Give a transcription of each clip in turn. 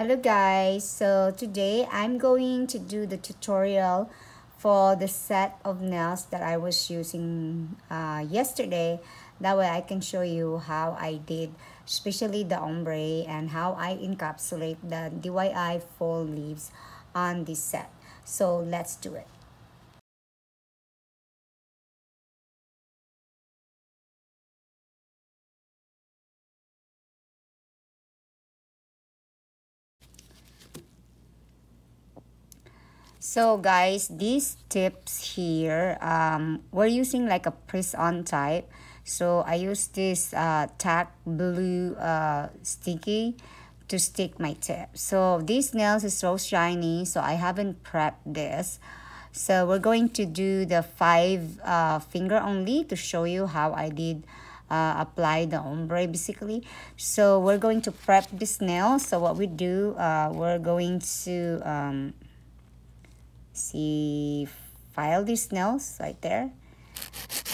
Hello guys, so today I'm going to do the tutorial for the set of nails that I was using uh, yesterday. That way I can show you how I did, especially the ombre and how I encapsulate the DIY fall leaves on this set. So let's do it. So guys, these tips here, um, we're using like a press-on type. So I use this uh, tack blue uh, sticky to stick my tip. So these nails is so shiny, so I haven't prepped this. So we're going to do the five uh, finger only to show you how I did uh, apply the ombre basically. So we're going to prep this nail. So what we do, uh, we're going to... Um, see file these nails right there.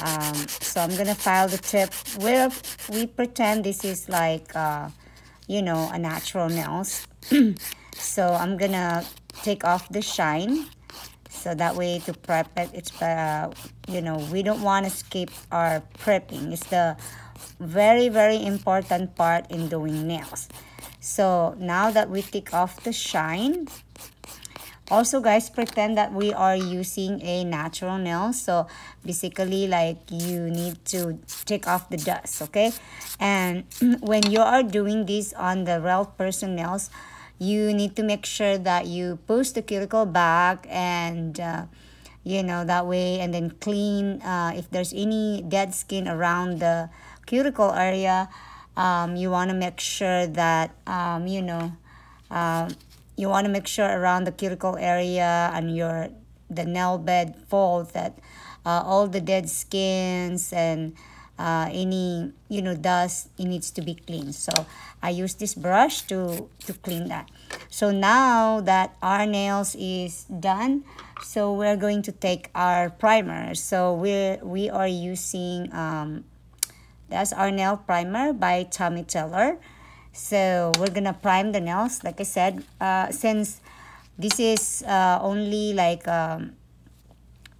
Um, so I'm gonna file the tip. Where we pretend this is like uh, you know a natural nails. So I'm gonna take off the shine. So that way to prep it it's uh, you know we don't want to skip our prepping. It's the very very important part in doing nails. So now that we take off the shine also guys pretend that we are using a natural nail. So basically like you need to take off the dust okay? And when you are doing this on the real person nails you need to make sure that you push the cuticle back and uh, you know that way and then clean uh, if there's any dead skin around the cuticle area um, you want to make sure that um, you know uh, you want to make sure around the cuticle area and your the nail bed fold that uh, all the dead skins and uh, any you know dust it needs to be cleaned so I use this brush to to clean that. So now that our nails is done so we're going to take our primer. So we're we are using um, that's our nail primer by Tammy Taylor so we're gonna prime the nails like I said uh, since this is uh, only like um,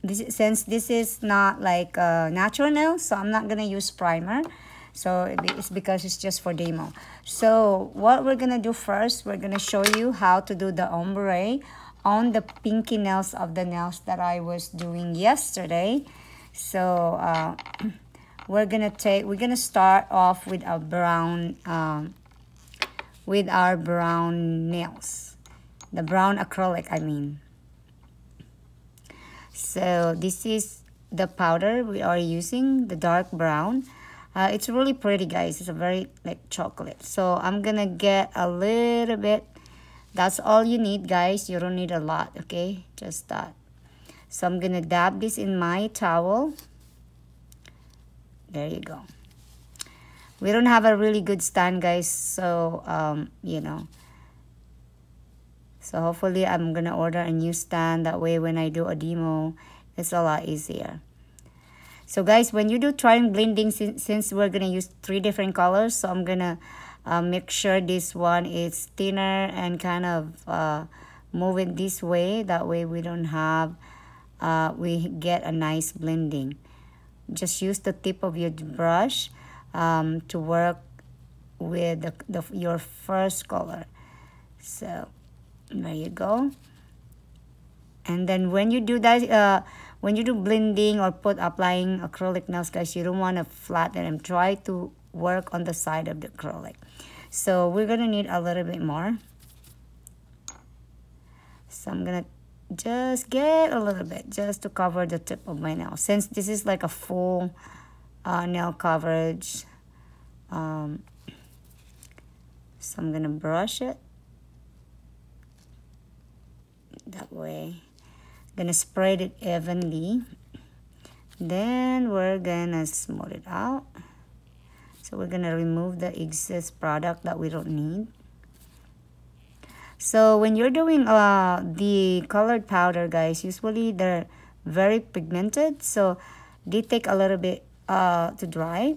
this since this is not like uh, natural nail, so I'm not gonna use primer. So it's because it's just for demo. So what we're gonna do first we're gonna show you how to do the ombre on the pinky nails of the nails that I was doing yesterday. So uh, we're gonna take we're gonna start off with a brown um, with our brown nails. The brown acrylic, I mean. So this is the powder we are using, the dark brown. Uh, it's really pretty, guys. It's a very like chocolate. So I'm gonna get a little bit. That's all you need, guys. You don't need a lot, okay? Just that. So I'm gonna dab this in my towel. There you go we don't have a really good stand guys so um you know. So hopefully i'm gonna order a new stand. That way when i do a demo it's a lot easier. So guys when you do trying blending since, since we're gonna use three different colors so i'm gonna uh, make sure this one is thinner and kind of uh, move it this way. That way we don't have uh, we get a nice blending. Just use the tip of your brush um, to work with the, the, your first color. So there you go. And then when you do that, uh, when you do blending or put applying acrylic nails, guys, you don't want to flatten them. Try to work on the side of the acrylic. So we're going to need a little bit more. So I'm going to just get a little bit just to cover the tip of my nail. Since this is like a full uh, nail coverage. Um, so I'm gonna brush it that way. I'm Gonna spread it evenly. Then we're gonna smooth it out. So we're gonna remove the excess product that we don't need. So when you're doing uh, the colored powder, guys, usually they're very pigmented. So they take a little bit uh, to dry.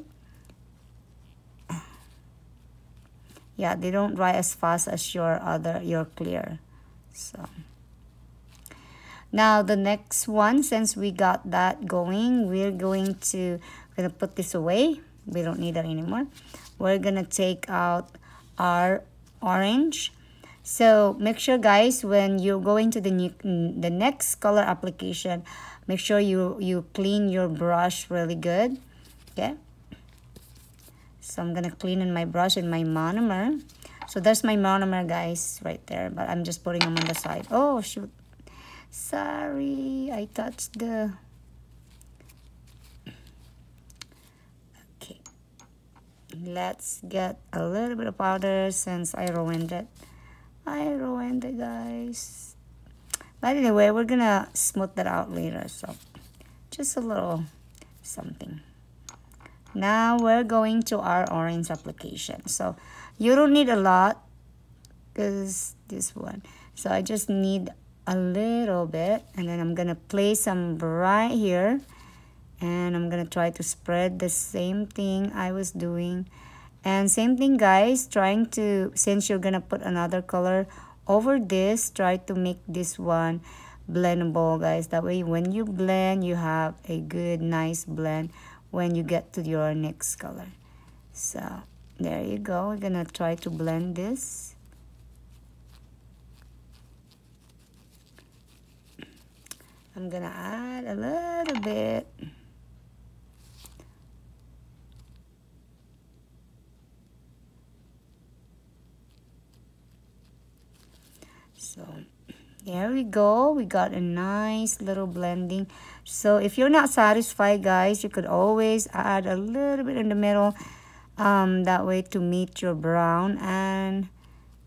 yeah they don't dry as fast as your other your clear so. Now the next one since we got that going we're going to gonna put this away. We don't need that anymore. We're gonna take out our orange so make sure guys when you're going to the new, the next color application make sure you you clean your brush really good okay? So I'm gonna clean in my brush and my monomer. So there's my monomer guys right there but I'm just putting them on the side. Oh shoot. Sorry I touched the okay. Let's get a little bit of powder since I ruined it I ruined guys. But anyway we're gonna smooth that out later so just a little something. Now we're going to our orange application. So you don't need a lot because this one. So I just need a little bit and then I'm gonna place some right here and I'm gonna try to spread the same thing I was doing and same thing guys trying to since you're gonna put another color over this try to make this one blendable guys. That way when you blend you have a good nice blend when you get to your next color. So there you go. We're gonna try to blend this. I'm gonna add a little bit so there we go. We got a nice little blending. So if you're not satisfied guys you could always add a little bit in the middle um, that way to meet your brown and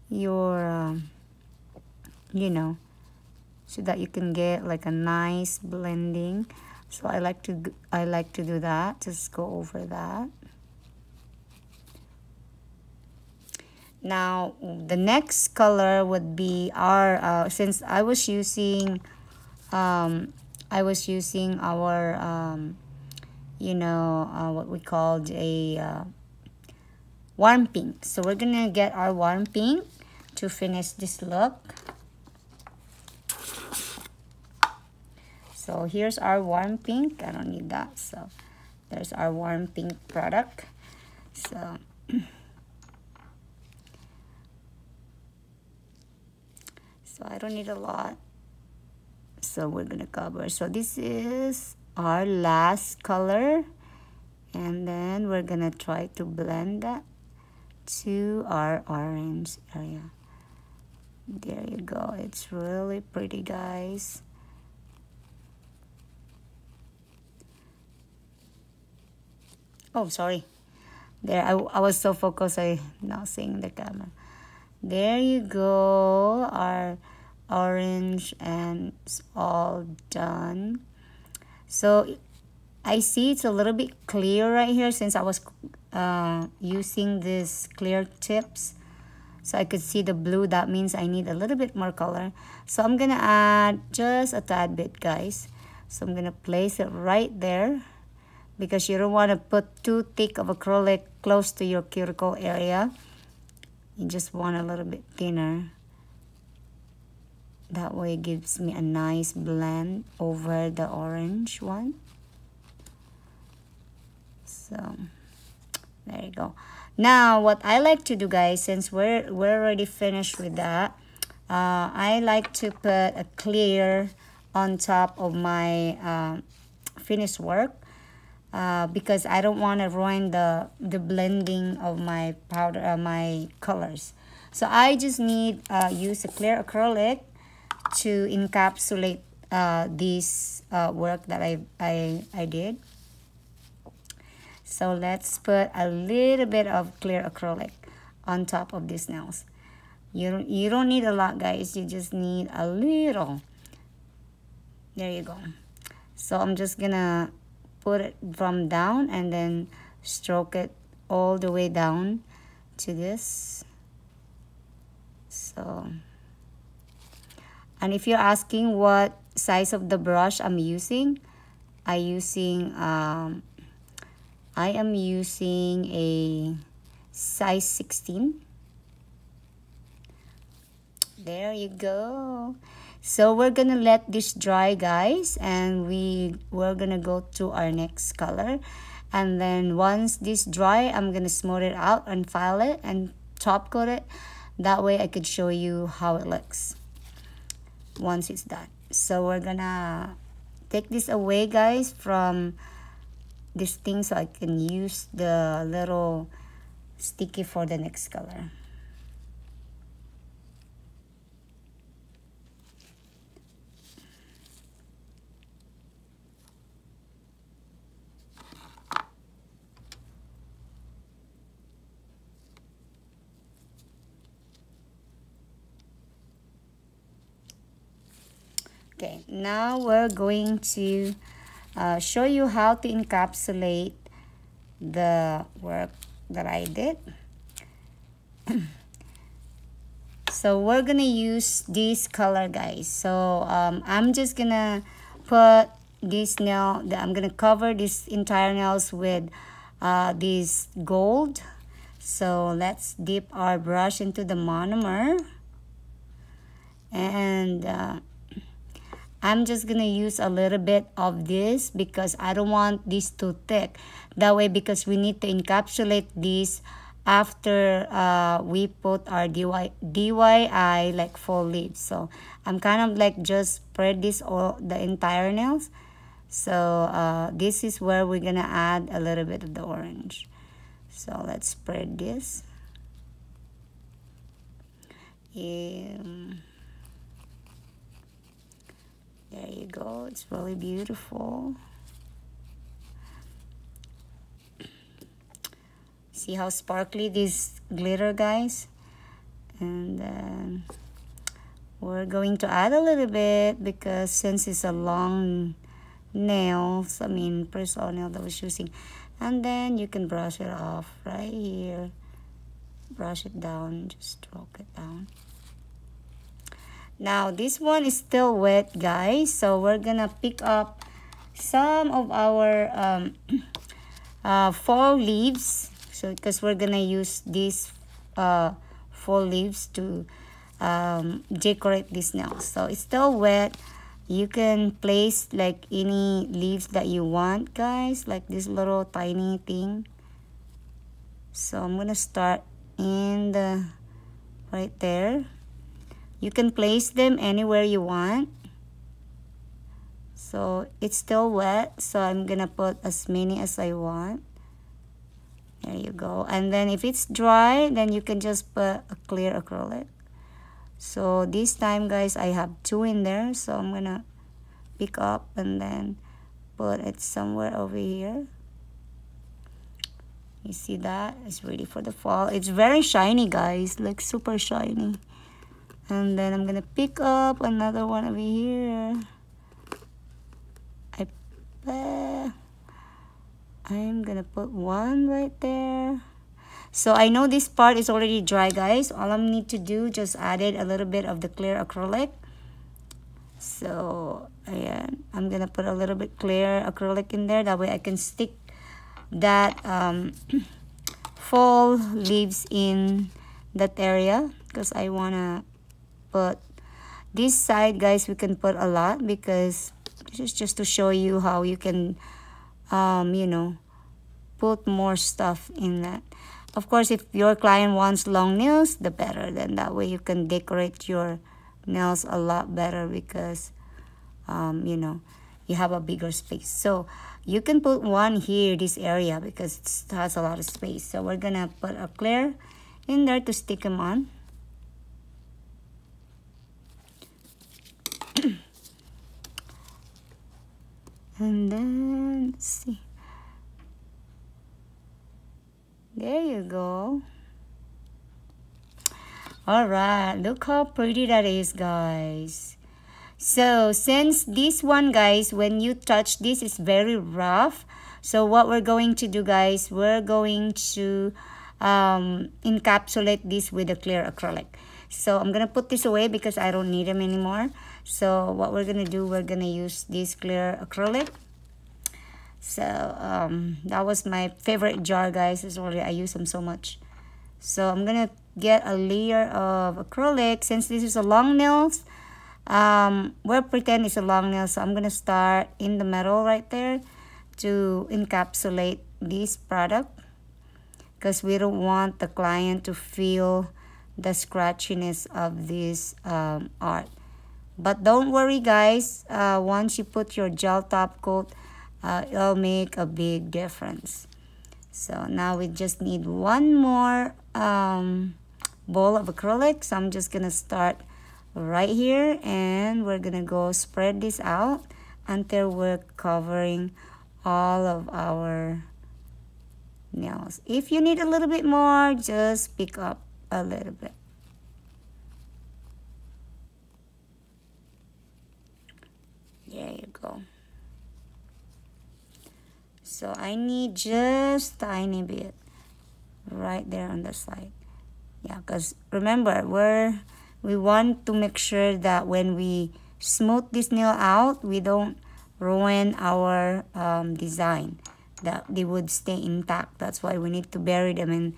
your um, you know so that you can get like a nice blending. So I like to I like to do that. Just go over that now the next color would be our uh, since I was using um, I was using our um, you know uh, what we called a uh, warm pink. So we're gonna get our warm pink to finish this look. So here's our warm pink. I don't need that so there's our warm pink product. So so I don't need a lot. So we're gonna cover. So this is our last color. And then we're gonna try to blend that to our orange area. There you go. It's really pretty guys. Oh sorry. There I, I was so focused I not seeing the camera. There you go. Our orange and it's all done. So I see it's a little bit clear right here since I was uh, using this clear tips. So I could see the blue that means I need a little bit more color. So I'm gonna add just a tad bit guys. So I'm gonna place it right there because you don't want to put too thick of acrylic close to your cuticle area. You just want a little bit thinner that way it gives me a nice blend over the orange one. So there you go. Now what I like to do guys since we're we're already finished with that uh, I like to put a clear on top of my uh, finished work uh, because I don't want to ruin the the blending of my powder uh, my colors. So I just need uh, use a clear acrylic to encapsulate uh, this uh, work that I, I, I did. So let's put a little bit of clear acrylic on top of these nails. You don't, you don't need a lot guys. You just need a little. There you go. So I'm just gonna put it from down and then stroke it all the way down to this. So and if you're asking what size of the brush I'm using I using um, I am using a size 16 there you go. So we're gonna let this dry guys and we we're gonna go to our next color. And then once this dry I'm gonna smooth it out and file it and top coat it. That way I could show you how it looks once it's done. So we're gonna take this away guys from this thing so I can use the little sticky for the next color Okay, now we're going to uh, show you how to encapsulate the work that I did. so we're gonna use this color guys. So um, I'm just gonna put this nail, I'm gonna cover this entire nails with uh, this gold. So let's dip our brush into the monomer and uh, I'm just gonna use a little bit of this because I don't want this too thick. That way because we need to encapsulate this after uh, we put our DY, DIY like full leaves. So I'm kind of like just spread this all the entire nails. So uh, this is where we're gonna add a little bit of the orange. So let's spread this. Um, there you go. It's really beautiful. See how sparkly this glitter, guys? And then we're going to add a little bit because since it's a long nails, I mean, personal nail that I was using. And then you can brush it off right here. Brush it down, just stroke it down. Now, this one is still wet, guys. So, we're gonna pick up some of our um, uh, fall leaves. So, because we're gonna use these uh, fall leaves to um, decorate this nails. So, it's still wet. You can place like any leaves that you want, guys. Like this little tiny thing. So, I'm gonna start in the right there. You can place them anywhere you want. So it's still wet, so I'm gonna put as many as I want. There you go. And then if it's dry, then you can just put a clear acrylic. So this time, guys, I have two in there. So I'm gonna pick up and then put it somewhere over here. You see that? It's ready for the fall. It's very shiny, guys. Like super shiny and then I'm gonna pick up another one over here. I I'm gonna put one right there. So I know this part is already dry guys. All I need to do just added a little bit of the clear acrylic. So yeah, I'm gonna put a little bit clear acrylic in there. That way I can stick that um, fall leaves in that area because I wanna but this side guys we can put a lot because this is just to show you how you can um, you know put more stuff in that. Of course if your client wants long nails the better. Then that way you can decorate your nails a lot better because um, you know you have a bigger space. So you can put one here this area because it has a lot of space. So we're gonna put a clear in there to stick them on and then see. There you go. All right look how pretty that is guys. So since this one guys when you touch this is very rough. So what we're going to do guys we're going to um, encapsulate this with a clear acrylic. So I'm gonna put this away because I don't need them anymore so what we're gonna do we're gonna use this clear acrylic. So um, that was my favorite jar guys. It's already I use them so much. So I'm gonna get a layer of acrylic. Since this is a long nails um, we'll pretend it's a long nail. So I'm gonna start in the middle right there to encapsulate this product. Because we don't want the client to feel the scratchiness of this um, art but don't worry guys. Uh, once you put your gel top coat uh, it'll make a big difference. So now we just need one more um, bowl of acrylic. So I'm just gonna start right here and we're gonna go spread this out until we're covering all of our nails. If you need a little bit more just pick up a little bit there you go so I need just tiny bit right there on the side yeah because remember we're we want to make sure that when we smooth this nail out, we don't ruin our um, design, that they would stay intact. That's why we need to bury them in.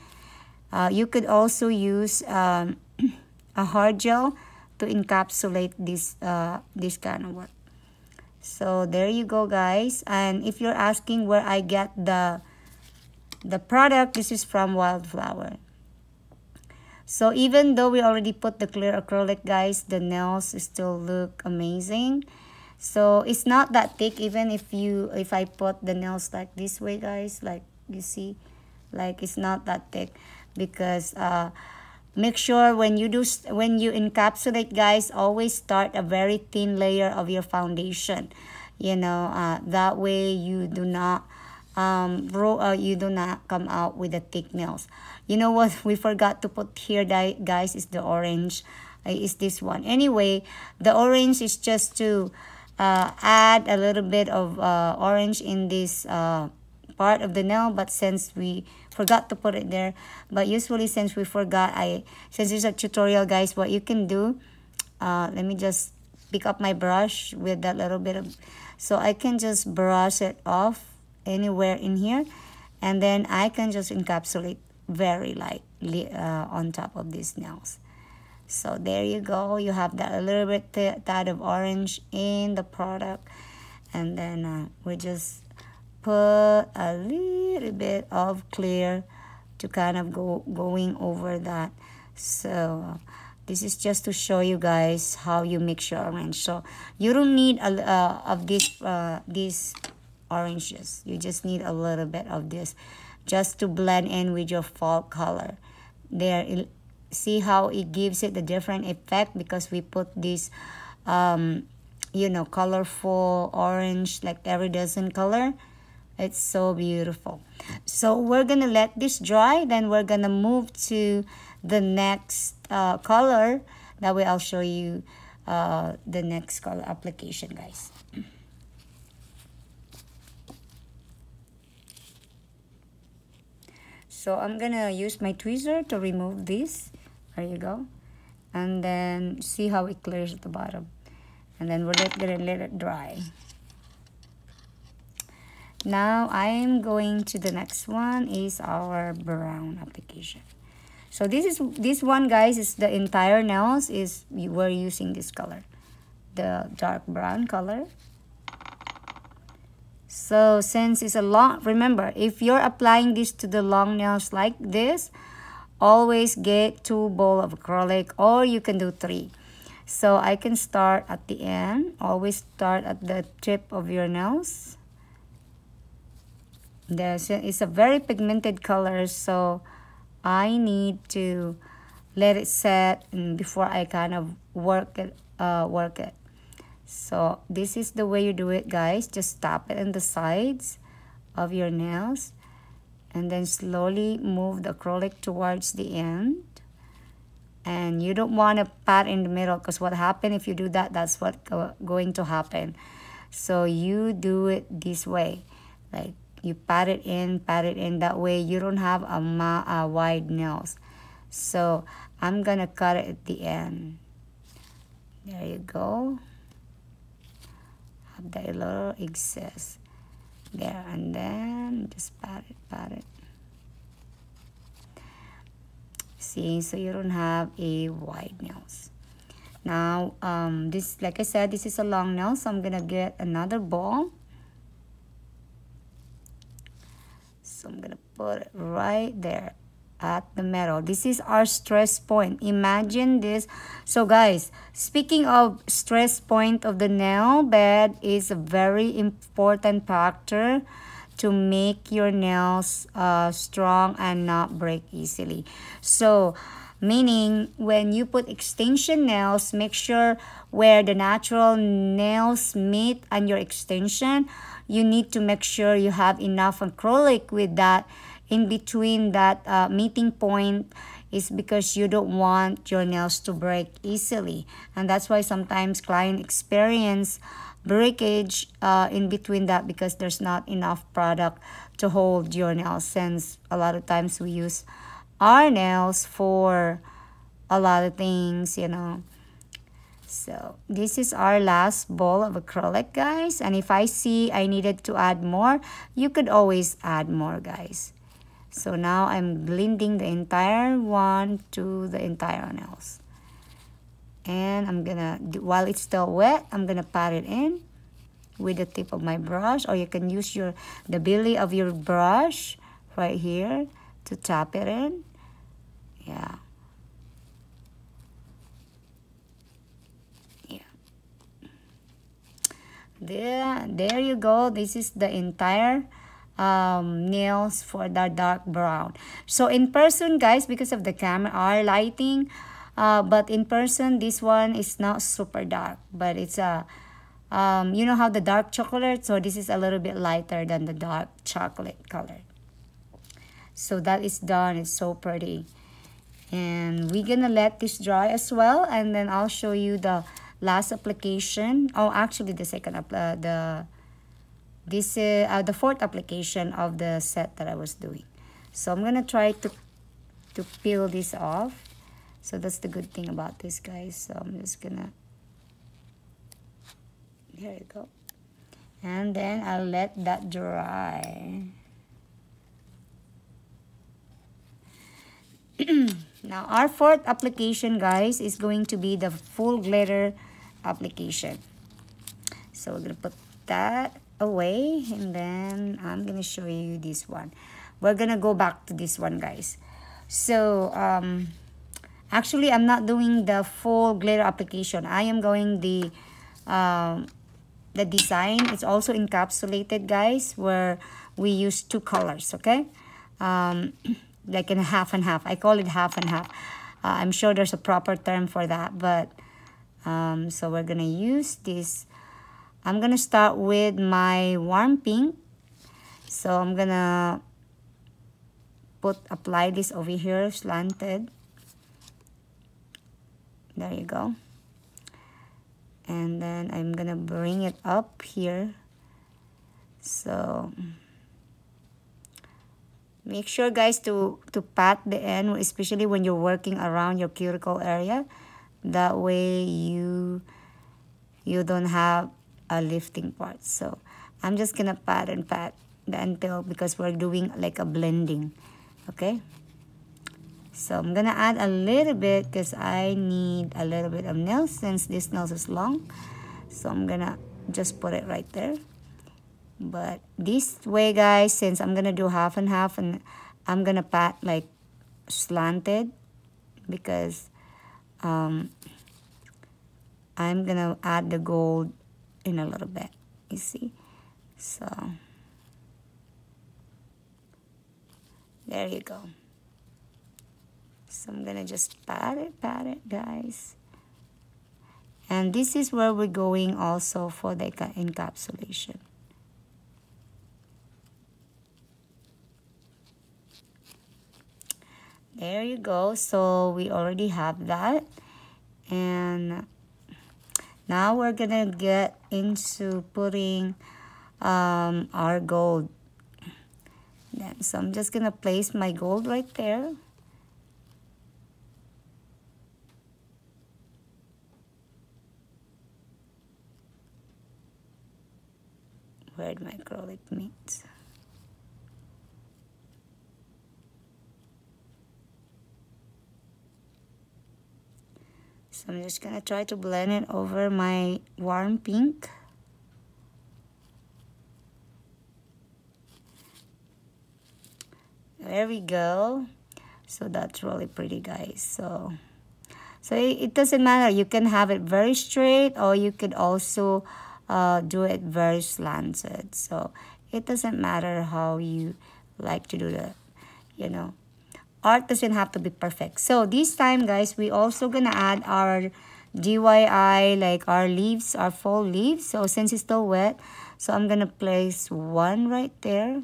Uh, you could also use um, a hard gel to encapsulate this, uh, this kind of work. So there you go guys. And if you're asking where I get the, the product, this is from Wildflower. So even though we already put the clear acrylic, guys, the nails still look amazing. So it's not that thick even if you if I put the nails like this way, guys, like you see, like it's not that thick because uh, make sure when you do when you encapsulate, guys, always start a very thin layer of your foundation. You know, uh, that way you do not um, roll, uh, you do not come out with the thick nails. You know what we forgot to put here, guys, is the orange. Uh, is this one. Anyway, the orange is just to uh, add a little bit of uh, orange in this uh, part of the nail. But since we forgot to put it there, but usually since we forgot, I since it's a tutorial, guys, what you can do, uh, let me just pick up my brush with that little bit of, so I can just brush it off anywhere in here. And then I can just encapsulate very lightly uh, on top of these nails. So there you go. You have that a little bit that of orange in the product. And then uh, we just put a little bit of clear to kind of go going over that so this is just to show you guys how you mix your orange so you don't need a uh, of this uh, this oranges. You just need a little bit of this just to blend in with your fall color. There, see how it gives it a different effect because we put this, um, you know, colorful orange like iridescent color. It's so beautiful. So we're going to let this dry. Then we're going to move to the next uh, color. That way I'll show you uh, the next color application, guys. So I'm gonna use my tweezer to remove this. There you go. And then see how it clears at the bottom. And then we're gonna let it dry. Now I'm going to the next one is our brown application. So this is this one guys is the entire nails is we're using this color. The dark brown color. So since it's a long, remember, if you're applying this to the long nails like this, always get two bowl of acrylic or you can do three. So I can start at the end, always start at the tip of your nails. There's it's a very pigmented color, so I need to let it set before I kind of work it, uh, work it. So this is the way you do it, guys. Just tap it in the sides of your nails and then slowly move the acrylic towards the end. And you don't want to pat in the middle because what happen if you do that, that's what go going to happen. So you do it this way. Like you pat it in, pat it in. That way you don't have a, ma a wide nails. So I'm going to cut it at the end. There you go have that little excess there and then just pat it pat it see so you don't have a wide nails now um this like i said this is a long nail so i'm gonna get another ball so i'm gonna put it right there at the middle this is our stress point. Imagine this. So guys speaking of stress point of the nail bed is a very important factor to make your nails uh, strong and not break easily. So, meaning when you put extension nails, make sure where the natural nails meet and your extension, you need to make sure you have enough acrylic with that in between that uh, meeting point is because you don't want your nails to break easily. And that's why sometimes client experience breakage uh, in between that because there's not enough product to hold your nails since a lot of times we use our nails for a lot of things you know so this is our last ball of acrylic guys. And if I see I needed to add more you could always add more guys. So now I'm blending the entire one to the entire nails and I'm gonna while it's still wet I'm gonna pat it in with the tip of my brush. Or you can use your the belly of your brush right here to tap it in. Yeah yeah there there you go. This is the entire um, nails for the dark brown. So in person guys because of the camera our lighting uh, but in person this one is not super dark but it's a um, you know how the dark chocolate? So this is a little bit lighter than the dark chocolate color. So that is done. It's so pretty. And we're gonna let this dry as well and then I'll show you the last application oh actually the second uh, the this uh, uh, the fourth application of the set that I was doing. So I'm gonna try to to peel this off. So that's the good thing about this guys. So I'm just gonna there you go. And then I'll let that dry. Now our fourth application guys is going to be the full glitter application so we're gonna put that away and then I'm gonna show you this one we're gonna go back to this one guys so um Actually, I'm not doing the full glitter application. I am going the um, the design. It's also encapsulated, guys, where we use two colors, okay? Um, like in half and half. I call it half and half. Uh, I'm sure there's a proper term for that, but um, so we're gonna use this. I'm gonna start with my warm pink. So I'm gonna put apply this over here slanted there you go and then I'm gonna bring it up here so make sure guys to to pat the end especially when you're working around your cuticle area that way you you don't have a lifting part so I'm just gonna pat and pat the until because we're doing like a blending okay so I'm gonna add a little bit because I need a little bit of nails since this nails is long. So I'm gonna just put it right there. But this way guys, since I'm gonna do half and half and I'm gonna pat like slanted because um, I'm gonna add the gold in a little bit, you see? So there you go. So I'm to just pat it, pat it, guys. And this is where we're going also for the encapsulation. There you go. So we already have that. And now we're to get into putting um, our gold. So I'm just to place my gold right there. where'd my acrylic meets. So I'm just gonna try to blend it over my warm pink. There we go. So that's really pretty guys. So so it, it doesn't matter. You can have it very straight or you could also uh, do it very slanted. So it doesn't matter how you like to do that, you know. Art doesn't have to be perfect. So this time, guys, we also gonna add our DIY, like our leaves, our fall leaves. So since it's still wet, so I'm gonna place one right there.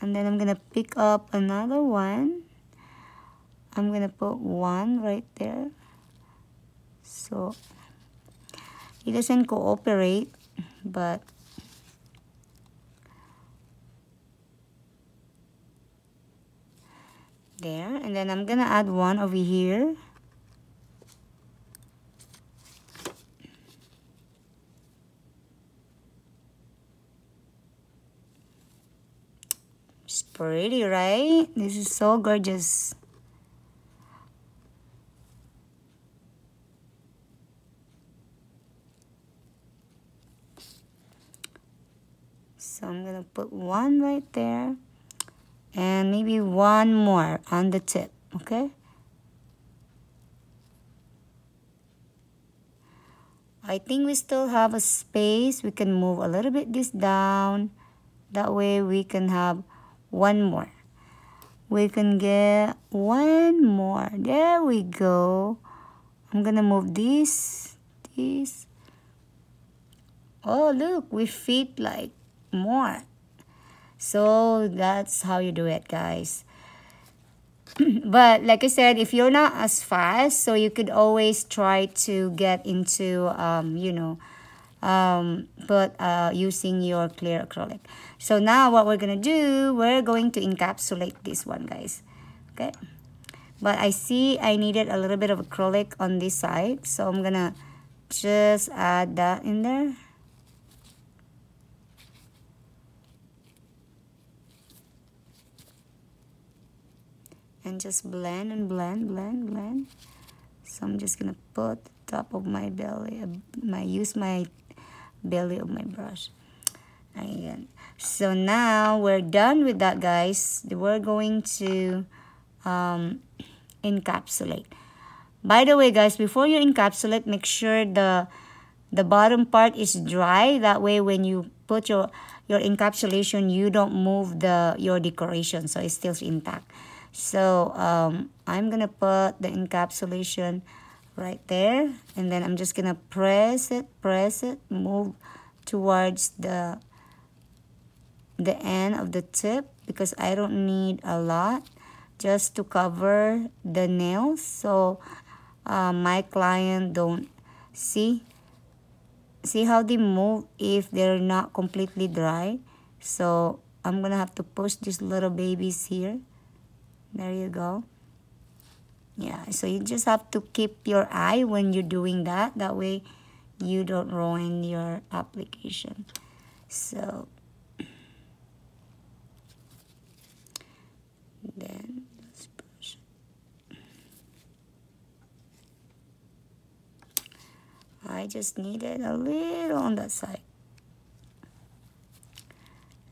And then I'm gonna pick up another one. I'm gonna put one right there. So it doesn't cooperate, but there. And then I'm gonna add one over here. It's pretty right? This is so gorgeous. So I'm gonna put one right there and maybe one more on the tip okay? I think we still have a space. We can move a little bit this down. That way we can have one more. We can get one more. There we go. I'm gonna move this this. Oh look we fit like more so that's how you do it, guys. but like I said, if you're not as fast, so you could always try to get into, um, you know, um, but uh, using your clear acrylic. So now what we're going to do, we're going to encapsulate this one, guys. Okay. But I see I needed a little bit of acrylic on this side. So I'm going to just add that in there. And just blend and blend, blend, blend. So I'm just gonna put the top of my belly, my use my belly of my brush. Again. So now we're done with that, guys. We're going to um, encapsulate. By the way, guys, before you encapsulate, make sure the the bottom part is dry. That way, when you put your your encapsulation, you don't move the your decoration, so it's still intact. So um, I'm going to put the encapsulation right there. And then I'm just going to press it, press it, move towards the, the end of the tip because I don't need a lot just to cover the nails. So uh, my client don't see see how they move if they're not completely dry so I'm gonna have to push these little babies here there you go. Yeah so you just have to keep your eye when you're doing that. That way you don't ruin your application. So then let's push I just needed a little on that side.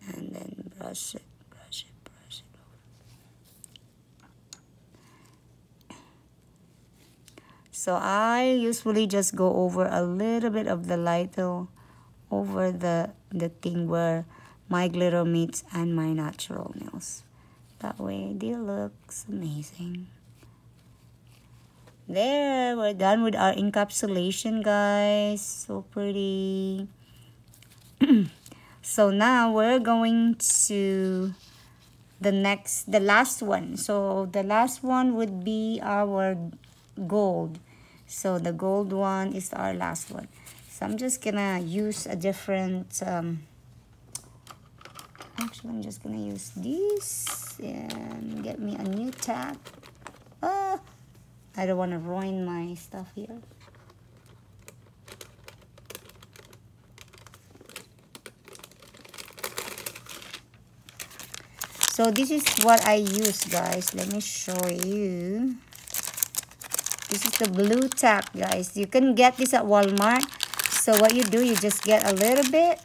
And then brush it So I usually just go over a little bit of the little over the, the thing where my glitter meets and my natural nails. That way they looks amazing. There, we're done with our encapsulation, guys. So pretty. so now we're going to the next, the last one. So the last one would be our gold so the gold one is our last one so I'm just gonna use a different um, actually I'm just gonna use this and get me a new tap ah, I don't want to ruin my stuff here So this is what I use guys. Let me show you. This is the blue tack guys. You can get this at walmart. So what you do you just get a little bit.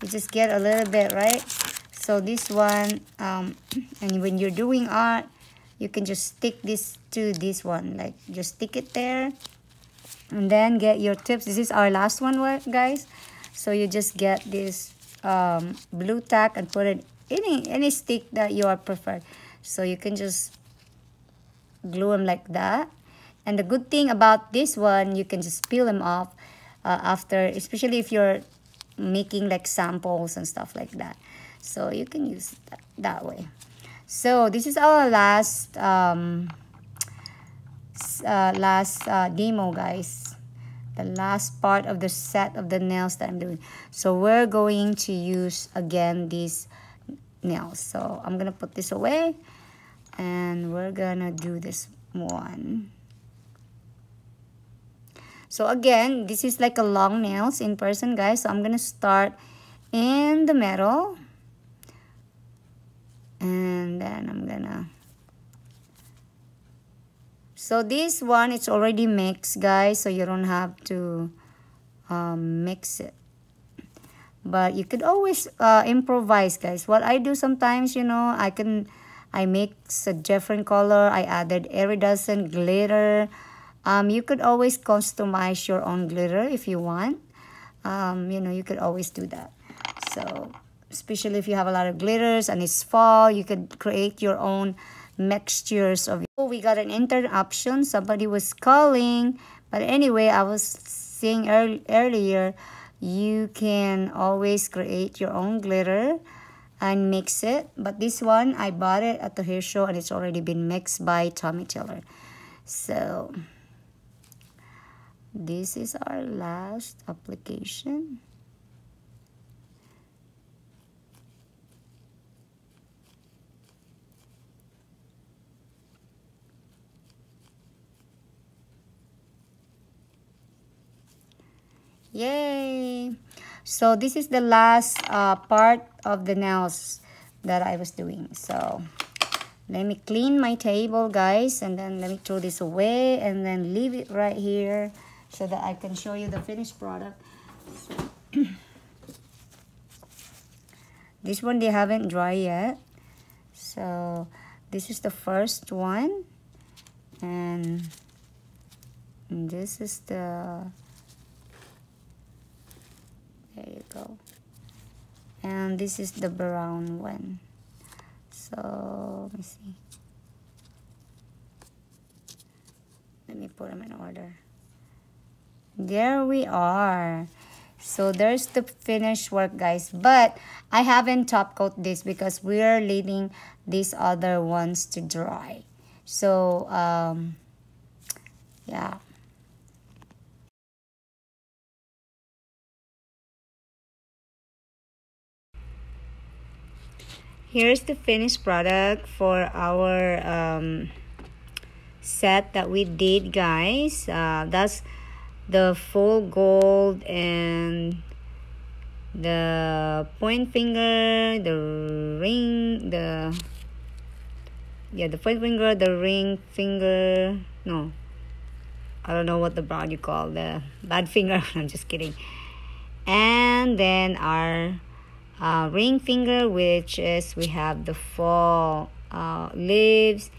You just get a little bit right? So this one um and when you're doing art you can just stick this to this one. Like just stick it there. And then get your tips. This is our last one guys. So you just get this um, blue tack and put it any any stick that you are preferred. So you can just glue them like that. And the good thing about this one you can just peel them off uh, after especially if you're making like samples and stuff like that. So you can use that, that way. So this is our last um, uh, last uh, demo guys. The last part of the set of the nails that I'm doing. So we're going to use again these nails. So I'm gonna put this away and we're gonna do this one. So again this is like a long nails in person guys. So I'm gonna start in the middle. And then I'm gonna. So this one it's already mixed guys. So you don't have to um, mix it. But you could always uh, improvise guys. What I do sometimes you know I can I mix a different color. I added iridescent glitter. Um, you could always customize your own glitter if you want. Um, you know you could always do that. So especially if you have a lot of glitters and it's fall you could create your own mixtures of oh we got an interruption somebody was calling. But anyway i was saying earlier you can always create your own glitter and mix it but this one i bought it at the hair show and it's already been mixed by Tammy Taylor. so this is our last application Yay! So this is the last uh, part of the nails that I was doing. So let me clean my table, guys, and then let me throw this away and then leave it right here so that I can show you the finished product. So, this one they haven't dried yet. So this is the first one and this is the there you go. And this is the brown one. So let me see. Let me put them in order. There we are. So there's the finished work guys. But i haven't top coat this because we're leaving these other ones to dry. So um yeah here's the finished product for our um, set that we did guys. Uh, that's the full gold and the point finger the ring the yeah the point finger the ring finger. No. I don't know what the brown you call the bad finger. I'm just kidding. And then our uh, ring finger which is we have the fall uh, leaves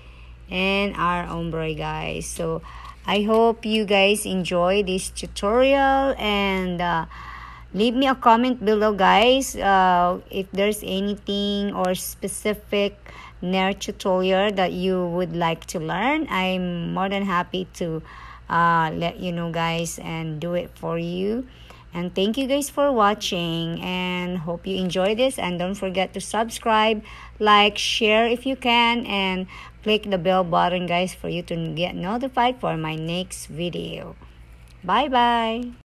and our ombre guys. So I hope you guys enjoy this tutorial and uh, leave me a comment below guys uh, if there's anything or specific nail tutorial that you would like to learn. I'm more than happy to uh, let you know guys and do it for you and thank you guys for watching. And hope you enjoy this. And don't forget to subscribe like share if you can. And click the bell button guys for you to get notified for my next video. Bye bye